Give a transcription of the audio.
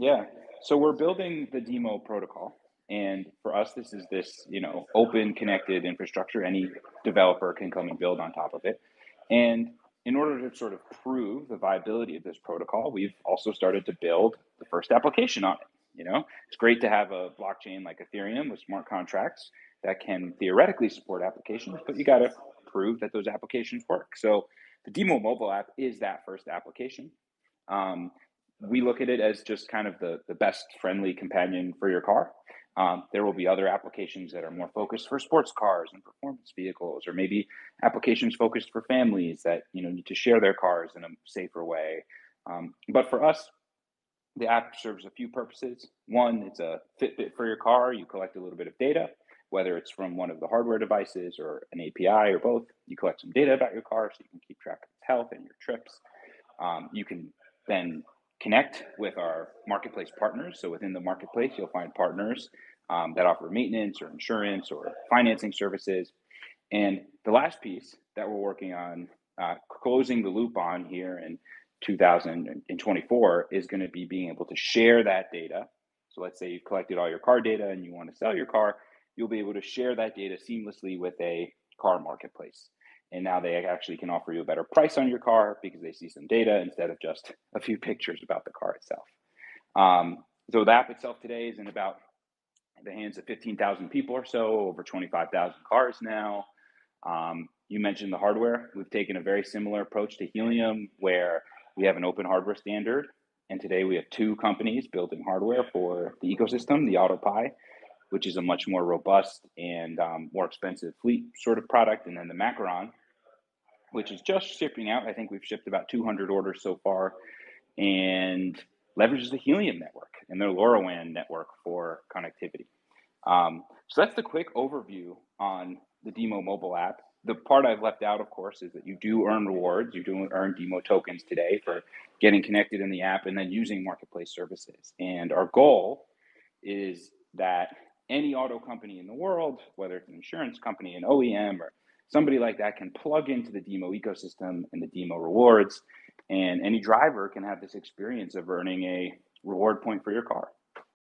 Yeah. So we're building the DIMO protocol. And for us, this is this, you know, open connected infrastructure. Any developer can come and build on top of it. And in order to sort of prove the viability of this protocol, we've also started to build the first application on it. You know, it's great to have a blockchain like Ethereum with smart contracts that can theoretically support applications, but you got to prove that those applications work. So the DIMO mobile app is that first application. Um, we look at it as just kind of the, the best friendly companion for your car. Um, there will be other applications that are more focused for sports cars and performance vehicles, or maybe applications focused for families that you know need to share their cars in a safer way. Um, but for us, the app serves a few purposes. One, it's a Fitbit for your car. You collect a little bit of data, whether it's from one of the hardware devices or an API or both. You collect some data about your car so you can keep track of its health and your trips. Um, you can then connect with our marketplace partners. So within the marketplace, you'll find partners um, that offer maintenance or insurance or financing services. And the last piece that we're working on uh, closing the loop on here in 2024 is going to be being able to share that data. So let's say you've collected all your car data and you want to sell your car, you'll be able to share that data seamlessly with a car marketplace. And now they actually can offer you a better price on your car because they see some data instead of just a few pictures about the car itself. Um, so the app itself today is in about the hands of 15,000 people or so, over 25,000 cars now. Um, you mentioned the hardware. We've taken a very similar approach to Helium, where we have an open hardware standard. And today we have two companies building hardware for the ecosystem, the AutoPi, which is a much more robust and um, more expensive fleet sort of product, and then the Macaron, which is just shipping out. I think we've shipped about 200 orders so far, and leverages the Helium network and their LoRaWAN network for connectivity. Um, so that's the quick overview on the DIMO mobile app. The part I've left out, of course, is that you do earn rewards. You do earn DIMO tokens today for getting connected in the app and then using marketplace services. And our goal is that any auto company in the world, whether it's an insurance company, an OEM, or somebody like that, can plug into the DIMO ecosystem and the DIMO rewards. And any driver can have this experience of earning a reward point for your car.